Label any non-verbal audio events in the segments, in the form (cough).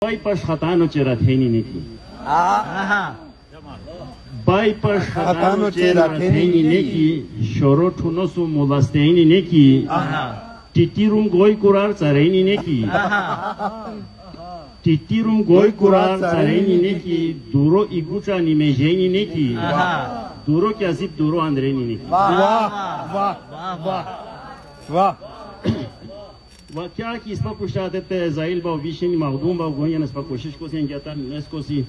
Байпаш хатано чератхени неки. Ага. Байпаш хатано чератхени неки, шоро чуносу муластени неки. Ага. Титирум гой курар царени неки. Ага. Титирум гой курар царени неки, дуро игуча нимежени неки. Ага. Дуро кязит дуро андрени неки. Ва! Ва! Ва! Ва! و کیا کی اس پر کشتا تے زائل با ویشن مغدوم با گوین اس پر کوشش کو سین گتا نس کو سی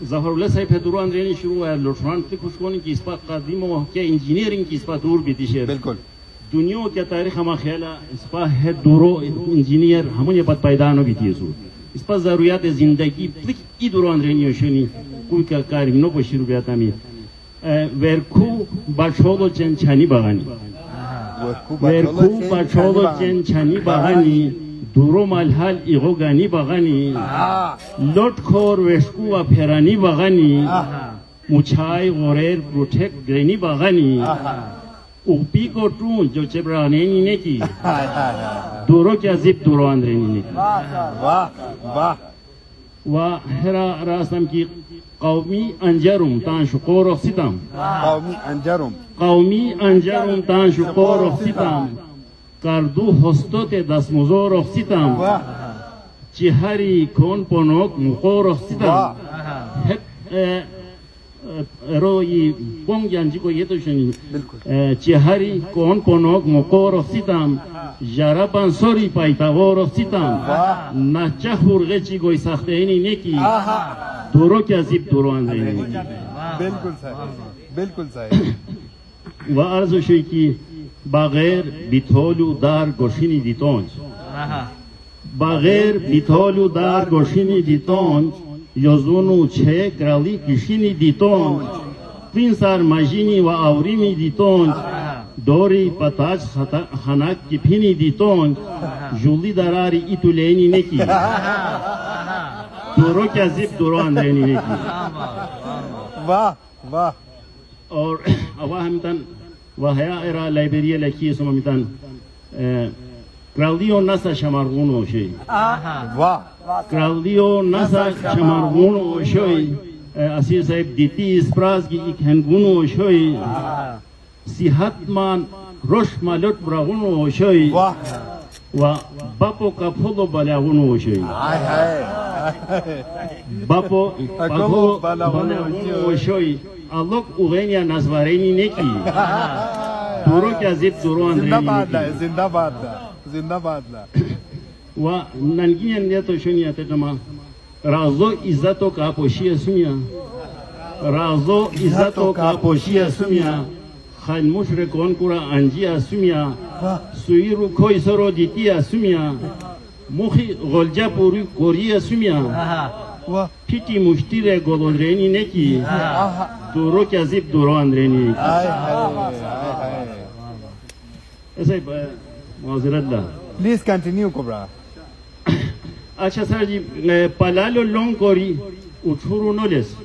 ظفر الله صاحب دوران رینی شروع ہے لوٹران تے خوش کون کی اس قدیم و انجینئرنگ کی اس پر دور بھی دیشے بالکل دنیا کے تاریخ ہما خیال اس پر ہے دورو انجینئر ہمیں یہ پیدا نو بھی دیسو اس ضروریات زندگی پلک ای دوران رینی شونی کوئی کا نو شروع بیاتا می ورکو باشولو چن چانی بغانی ورکوبا چوبا چین چھانی بہانی دورو مالحال ایغو گانی بغانی لوٹ کھور ویشکو و پھیرانی بغانی مچھائی غوریر پروٹیک گرینی بغانی اوپی کو ٹون جو چبرانے نینے کی دورو کیا زب دورو اندرے نینے کی واہ واہ واہ و هر راستم کی قومی انجرم تان شقور و ستم قومی انجرم قومی انجرم تان شقور و ستم کردو هستوت دست مزور و ستم چی هری کن پنوک مخور و ستم روی بونگ یانجی کو یتوشنی چی هری کون پنوک مقور و ستم жараб ансори пайтаворов ситам наҷа хурғечи гойсахтаини неки дуроки азиб дуроандаини ва арзу шӯй ки ба ғайр битолу дар гӯшини дитонҷ ба ғайр битолу дар гӯшини дитонҷ ёзуну чек рали гӯшини дитонҷ пинсар мажини ва аврими дитонҷ دوری پتاج خناک کی پھینی دی تونگ جولی دراری ایتو لینی نکی. دورو کیا زیب دوران لینی نکی. واہ واہ. اور اوا ہمتن وحیا ارا لائبریری لکی سم ہمتن کرالیو نسا شمارگونو شئی. کرالیو نسا شمارگونو شئی. اسیر صاحب دیتی اس کی ایک شئی. sihatman roshma lutbragunu oshoy va bapo kaphulo balagunu oshoy bapo kaphulo balagunu oshoy alok ugenya nazvareni neki durok azib duru andreni zindabad zindabad va nanginya neto shunya tetama razo izzato kaposhia sunya razo izzato kaposhia sunya خان مشر کون کورا انجی اسمیا سویرو کوی سرو دیتی اسمیا مخی غلجا پوری کوری اسمیا پیتی مشتیر گلودرینی نکی. دورو که زیب دورو اندرینی. ایسای معذرت لا. پلیز کنتینیو کبرا. (coughs) اچھا سر جی پلالو لون کوری اچھورو نولس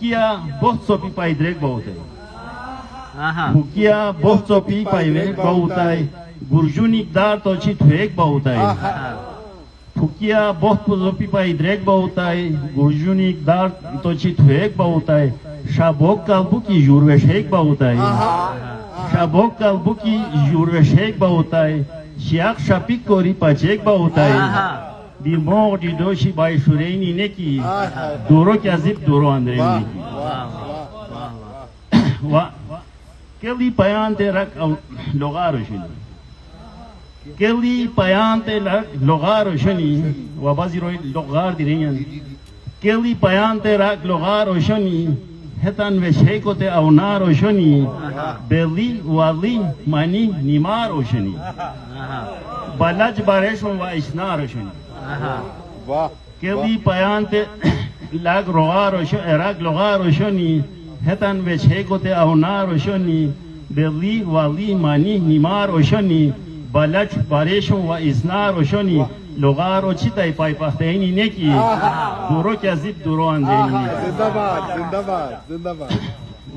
hukia bohtsopi paidrek bautai. Hukia bohtsopi paivek bautai. Gurjunik dar tochi thuek bautai. Hukia bohtsopi paidrek bautai. Gurjunik dar tochi thuek bautai. Shabok kalbuki jurveshek bautai. Shabok kalbuki jurveshek bautai. Shiak shapik kori pachek bautai. بیمار دیداشی با شورینی نکی. دورو که زیب دورو اندرین نکی. و کلی پیان تے رک لغارو شنی. کلی پیان تے لغارو شنی. و بازی روی لغار دیرین کلی پیان تے رک لغارو شنی. هتن و شیکو تے اونا روشنی بلی والی مانی نیما روشنی بلج بارشون و اشنا روشنی كوي بيانت لاغ روار وشو اراغ لغار وشوني هتان بشيكوت او نار وشوني بلي والي ماني نمار وشوني بلچ بارشو و اسنار وشوني لغار و چی تای پای پختینی نکی دورو که زیب دورو اندینی زنده باد زنده باد زنده باد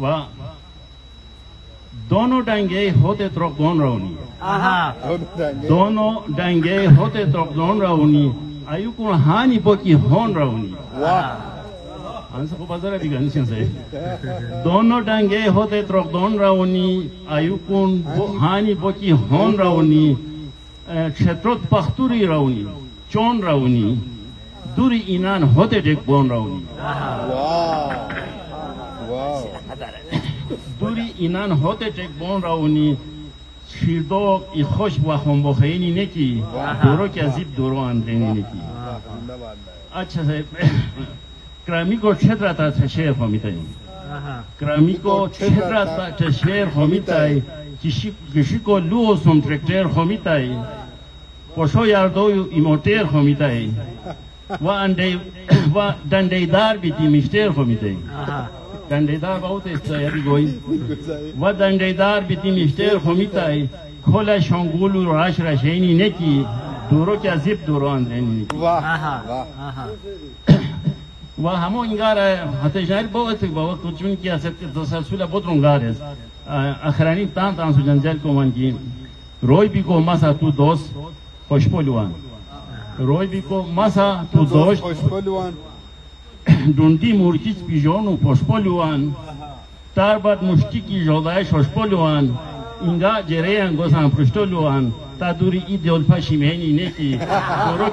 و azib duro andeni जिंदाबाद जिंदाबाद जिंदाबाद wa dono dange hote trok don rauni दोनों जाएंगे dono dange hote trok don rauni ayukun hani boki hon rauni वाह Ansa ko bazara bigan siya Dono dange hote trok don rauni ayukun bo, hani boki hon rauni kshetrot pachturi rauni chon rauni duri اینان هوت چک بون راونی شیردو ای خوش و خونبخینی نکی. درو که زیب دورو اندرینی نکی. اچھا صاحب کرامی کو چھترا تا شیر خوامیتای کرامی کو چھترا تا شیر خوامیتای کشی کو لو سم ترکتر خوامیتای پوشو یاردو ای موتر خوامیتای و دندیدار بیتی مشتر خوامیتای baut esta yari goi wa dandeidar biti mishter homitai kola shongulu rash rasheni neki duro ke azib duro andreni neki वाह वाह و همون انگار حتی شاید با وقت با وقت چون که است تسلسل بود رونگار است اخرانی تان تان سو جنجال کومن کی روی بی کو مسا تو دوست خوشپولوان روی بی کو مسا تو دوست خوشپلوان دوندی مورکیچ بیجون و خوشپولوان تر بعد مشتی کی جودای خوشپولوان اینگا جره انگوسان پرشتولوان تا دوری ای دیول پشیمینی نکی دورو